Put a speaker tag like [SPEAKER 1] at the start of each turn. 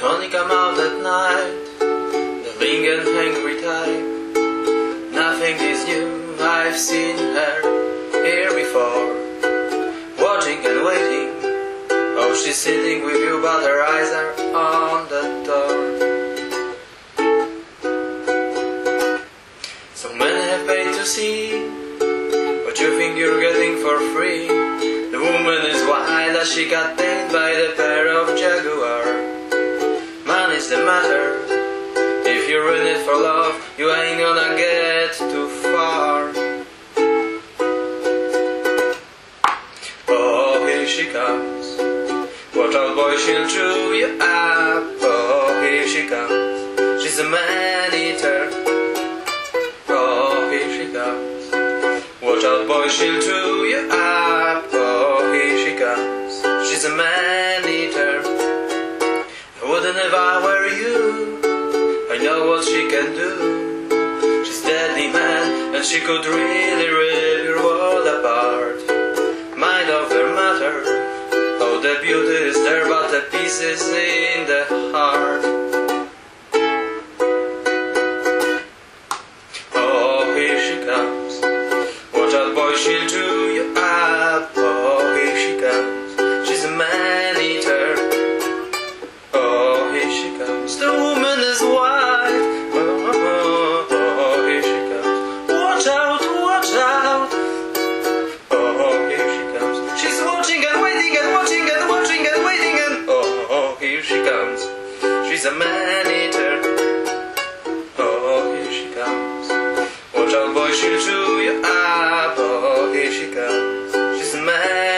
[SPEAKER 1] Only come out at night. The winged hungry type Nothing is new. I've seen her here before. Watching and waiting. Oh, she's sitting with you But her eyes are on the door. So many have paid to see What you think you're getting for free. The woman is wild As she got tamed by the pair of jaguars. The matter. If you're in it for love, you ain't gonna get too far. Oh, here she comes. Watch out, boy, she'll chew you up. Oh, here she comes. She's a man eater. Oh, here she comes. Watch out, boy, she'll chew you up. Oh, here she comes. She's a man eater. Wouldn't if I were you. I know what she can do. She's deadly man, and she could really rip your world apart. Mind of over matter. Oh, the beauty is there, but the peace is in the heart. a man-eater Oh, here she comes. Watch out, boy, she'll chew you up Oh, here she comes. She's a man